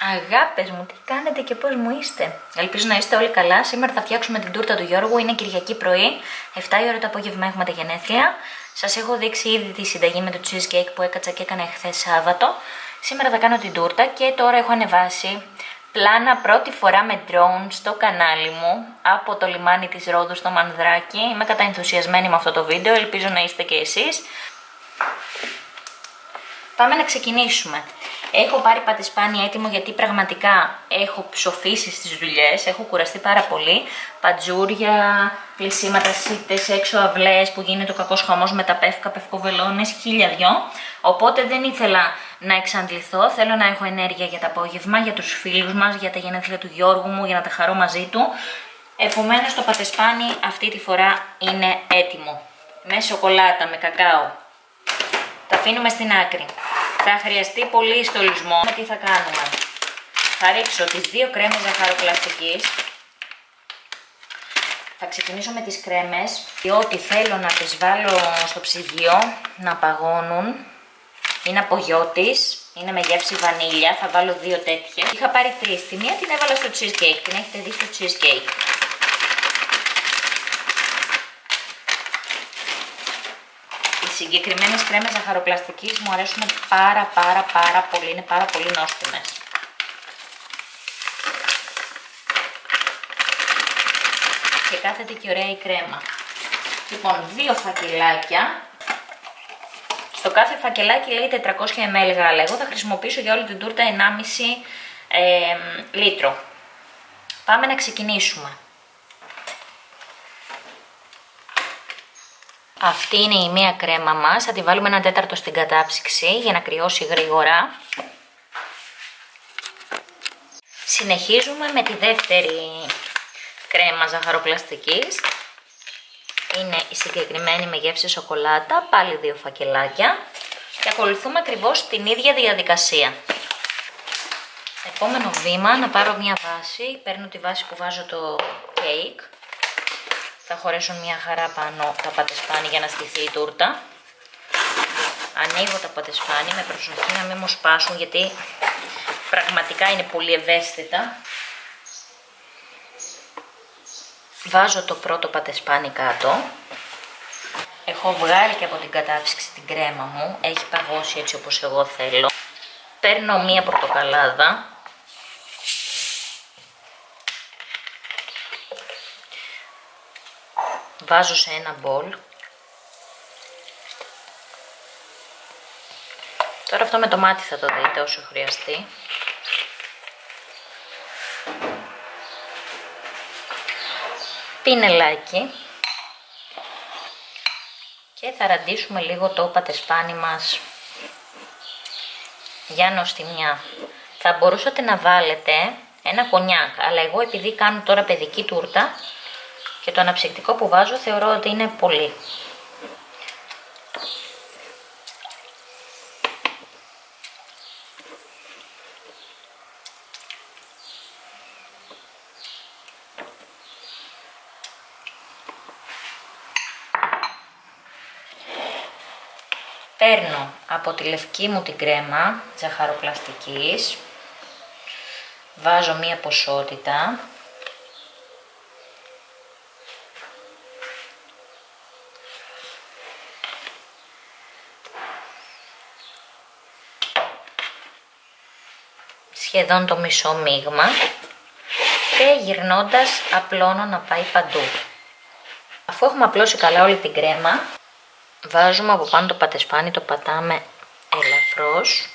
Αγάπες μου, τι κάνετε και πώς μου είστε; Ελπίζω να είστε όλοι καλά. Σήμερα θα φτιάξουμε την τούρτα του Γιώργου. Είναι Κυριακή πρωί. 7 η ώρα το απόγευμα έχουμε τα γενέθλια. Σας έχω δείξει ήδη τη συνταγή με το cheesecake που έκατσα και έκανα χθε Σάββατο. Σήμερα θα κάνω την τούρτα και τώρα έχω ανεβάσει πλάνα πρώτη φορά με drone στο κανάλι μου από το λιμάνι της Ρόδου στο Μανδράκι. Είμαι καταενθουσιασμένη με αυτό το βίντεο, ελπίζω να είστε και εσείς. Πάμε να ξεκινήσουμε. Έχω πάρει πατησπάνι έτοιμο γιατί πραγματικά έχω ψοφήσει στις δουλειές, έχω κουραστεί πάρα πολύ. Πατζούρια, πλησίματα, σίτες, έξω αυλές που γίνεται ο κακός χαμός με τα πεύκα, πευκοβελώνες, χίλια δυο. Οπότε δεν ήθελα να εξαντληθώ, θέλω να έχω ενέργεια για το απόγευμα, για τους φίλους μας, για τα γενέθλια του Γιώργου μου, για να τα χαρώ μαζί του. Επομένως το πατεσπάνι αυτή τη φορά είναι έτοιμο. Με σοκολάτα, με κακάο. Τα αφήνουμε στην άκρη. Θα χρειαστεί πολύ στολισμό. Τι θα κάνουμε. Θα ρίξω τις δύο κρέμες ζαχαροπλαστικής. Θα ξεκινήσω με τις κρέμες, διότι θέλω να τις βάλω στο ψυγείο, να παγώνουν. Είναι από γιώτης, είναι με γεύση βανίλια, θα βάλω δύο τέτοιες. Είχα πάρει τρεις, τη μία την έβαλα στο cheesecake, την έχετε δει στο cheesecake. Συγκεκριμένες κρέμες ζαχαροπλαστικής μου αρέσουν πάρα πάρα πάρα πολύ, είναι πάρα πολύ νόστιμες. Και κάθεται και ωραία η κρέμα. Λοιπόν, δύο φακελάκια. Στο κάθε φακελάκι λέει 400 ml γάλα. Εγώ θα χρησιμοποιήσω για όλη την τούρτα 1,5 ε, λίτρο. Πάμε να ξεκινήσουμε. Αυτή είναι η μία κρέμα μας. Θα τη βάλουμε ένα τέταρτο στην κατάψυξη για να κρυώσει γρήγορα. Συνεχίζουμε με τη δεύτερη κρέμα ζαχαροπλαστικής. Είναι η συγκεκριμένη με γεύση σοκολάτα, πάλι δύο φακελάκια. Και ακολουθούμε ακριβώς την ίδια διαδικασία. Επόμενο βήμα, να πάρω μια βάση. Παίρνω τη βάση που βάζω το κέικ θα χωρέσουν μια χαρά πάνω τα πατεσπάνι για να στηθεί η τούρτα. Ανοίγω τα πατεσπάνι με προσοχή να μην μου σπάσουν γιατί πραγματικά είναι πολύ ευαίσθητα. Βάζω το πρώτο πατεσπάνι κάτω. Έχω βγάλει και από την κατάψυξη την κρέμα μου. Έχει παγώσει έτσι όπως εγώ θέλω. Παίρνω μία πορτοκαλάδα βάζω σε ένα μπολ. Τώρα αυτό με το μάτι θα το δείτε όσο χρειαστεί. Πινελάκι. Και θα ραντίσουμε λίγο το πατεσπάνι μας για νοστιμιά. Θα μπορούσατε να βάλετε ένα κονιάκ, αλλά εγώ επειδή κάνω τώρα παιδική τούρτα, και το αναψυκτικό που βάζω θεωρώ ότι είναι πολύ. Παίρνω από τη λευκή μου την κρέμα ζαχαροπλαστικής, βάζω μία ποσότητα σχεδόν το μισό μείγμα και γυρνώντας απλώνω να πάει παντού. Αφού έχουμε απλώσει καλά όλη την κρέμα, βάζουμε από πάνω το πατεσπάνι, το πατάμε ελαφρώς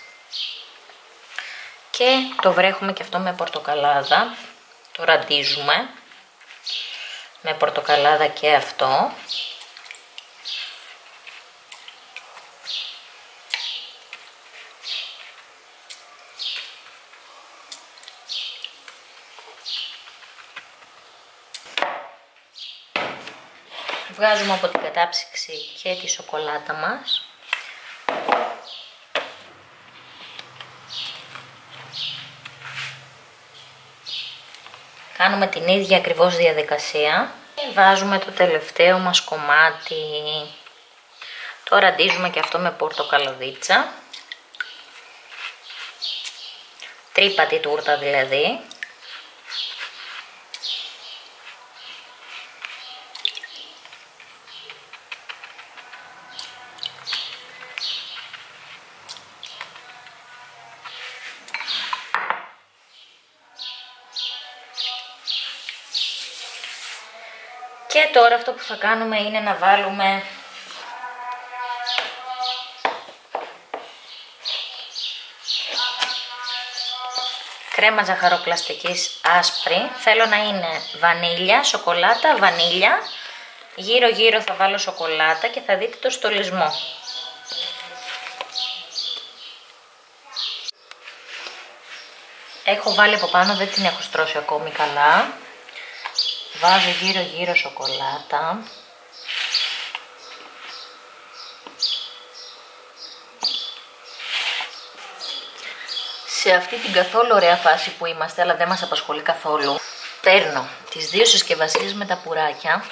και το βρέχουμε και αυτό με πορτοκαλάδα, το ραντίζουμε με πορτοκαλάδα και αυτό Βγάζουμε από την κατάψυξη και τη σοκολάτα μας. Κάνουμε την ίδια ακριβώς διαδικασία. Και βάζουμε το τελευταίο μας κομμάτι. Τώρα αντίζουμε και αυτό με πορτοκαλαδίτσα. τρύπατη τούρτα δηλαδή. Και τώρα αυτό που θα κάνουμε είναι να βάλουμε κρέμα ζαχαροπλαστικής άσπρη. Θέλω να είναι βανίλια, σοκολάτα, βανίλια. Γύρω γύρω θα βάλω σοκολάτα και θα δείτε το στολισμό. Έχω βάλει από πάνω, δεν την έχω στρώσει ακόμη καλά. Βάζω γύρω γύρω σοκολάτα. Σε αυτή την καθόλου ωραία φάση που είμαστε, αλλά δεν μας απασχολεί καθόλου, παίρνω τις δύο συσκευασίες με τα πουράκια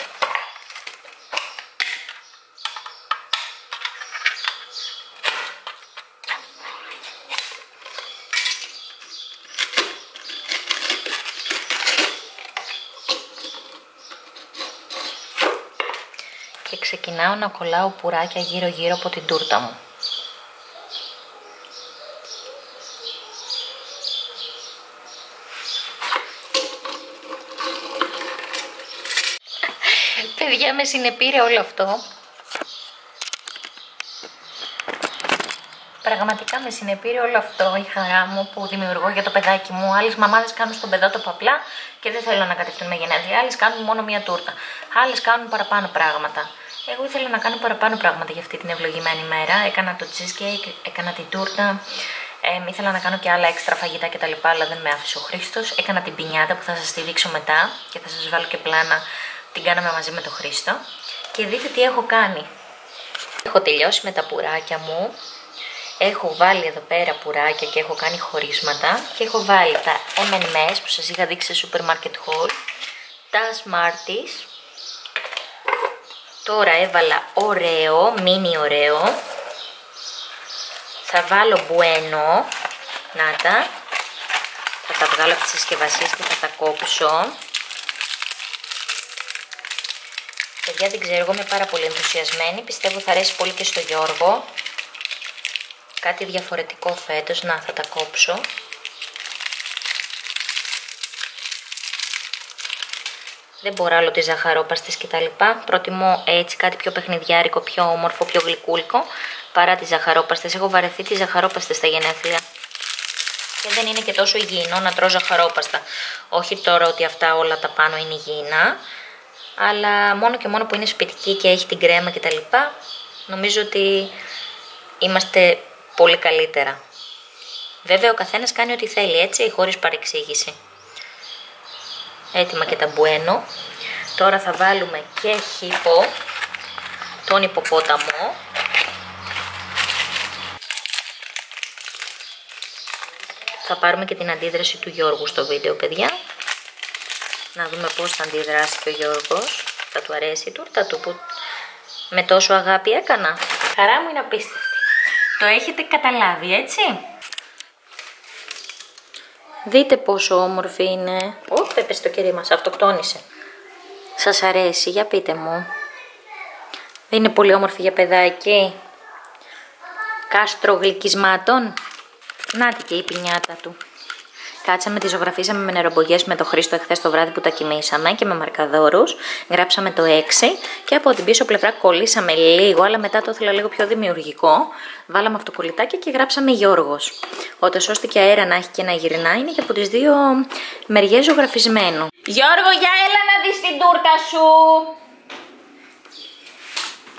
και ξεκινάω να κολλάω πουράκια γύρω γύρω από την τούρτα μου. Παιδιά με συνεπήρε όλο αυτό. Πραγματικά με συνεπήρε όλο αυτό η χαρά μου που δημιουργώ για το παιδάκι μου. Άλλες μαμάδες κάνουν στον παιδότοπο απλά και δεν θέλω να κατευθύνουν με γενέθλια. Άλλες κάνουν μόνο μία τούρτα. Άλλες κάνουν παραπάνω πράγματα. Εγώ ήθελα να κάνω παραπάνω πράγματα για αυτή την ευλογημένη μέρα. Έκανα το cheesecake, έκανα την τούρτα. Ε, ήθελα να κάνω και άλλα έξτρα φαγητά κτλ. Αλλά δεν με άφησε ο Χρήστος. Έκανα την πινιάτα που θα σας τη δείξω μετά και θα σας βάλω και πλάνα. Την κάναμε μαζί με τον Χρήστο. Και δείτε τι έχω κάνει. Έχω τελειώσει με τα πουράκια μου. Έχω βάλει εδώ πέρα πουράκια και έχω κάνει χωρίσματα. Και έχω βάλει τα M&M's που σας είχα δείξει σε Supermarket Haul. Τα Smarties Τώρα έβαλα ωραίο, μίνι ωραίο. Θα βάλω μπουένο. Να τα. Θα τα βγάλω από τις συσκευασίες και θα τα κόψω. Παιδιά δεν ξέρω, εγώ είμαι πάρα πολύ ενθουσιασμένη. Πιστεύω θα αρέσει πολύ και στο Γιώργο. Κάτι διαφορετικό φέτος. Να, θα τα κόψω. Δεν μπορώ άλλο τις ζαχαρόπαστες κτλ. Προτιμώ έτσι κάτι πιο παιχνιδιάρικο, πιο όμορφο, πιο γλυκούλικο παρά τις ζαχαρόπαστες. Έχω βαρεθεί τις ζαχαρόπαστες στα γενέθλια. Και δεν είναι και τόσο υγιεινό να τρώω ζαχαρόπαστα. Όχι τώρα ότι αυτά όλα τα πάνω είναι υγιεινά, αλλά μόνο και μόνο που είναι σπιτική και έχει την κρέμα κτλ. Νομίζω ότι είμαστε πολύ καλύτερα. Βέβαια ο καθένας κάνει ό,τι θέλει έτσι, χωρίς παρεξήγηση έτοιμα και τα μπουένο. Τώρα θα βάλουμε και χύπο, τον υποπόταμο. Θα πάρουμε και την αντίδραση του Γιώργου στο βίντεο, παιδιά. Να δούμε πώς θα αντιδράσει και ο Γιώργος. Θα του αρέσει η τούρτα του που με τόσο αγάπη έκανα. Χαρά μου είναι απίστευτη. Το έχετε καταλάβει, έτσι; Δείτε πόσο όμορφη είναι. Ω, έπεσε το κερί μας, αυτοκτόνησε. Σας αρέσει, για πείτε μου. Δεν είναι πολύ όμορφη για παιδάκι. Κάστρο γλυκισμάτων. Νάτι και η πινιάτα του. Κάτσαμε, τη ζωγραφίσαμε με νερομπογιές με το Χρήστο εχθές το βράδυ που τα κοιμήσαμε και με μαρκαδόρους. Γράψαμε το 6 και από την πίσω πλευρά κολλήσαμε λίγο, αλλά μετά το ήθελα λίγο πιο δημιουργικό. Βάλαμε αυτοκολλητάκια και γράψαμε Γιώργος. Όταν σώστηκε αέρα να έχει και να γυρνά, είναι και από τις δύο μεριές ζωγραφισμένο. Γιώργο, για έλα να δεις την τούρτα σου!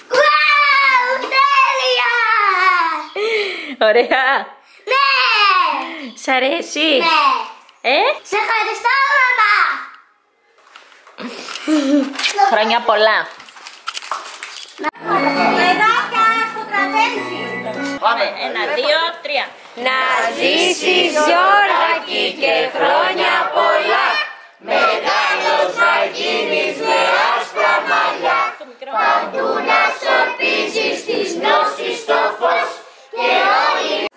Wow, τέλεια! Ωραία! Σ' αρέσει; ναι. Ε; Σε ευχαριστώ μαμά. Χρόνια πολλά. Παιδάκια στο τραπέζι. Πάμε. Ένα, δύο, τρία. Να Ζήσει Γιώργακη και χρόνια πολλά. Μεγάλος να γίνεις με άσπρα μαλλιά. Παντού να σορπίζεις τις γνώσεις στο φως. Και όλοι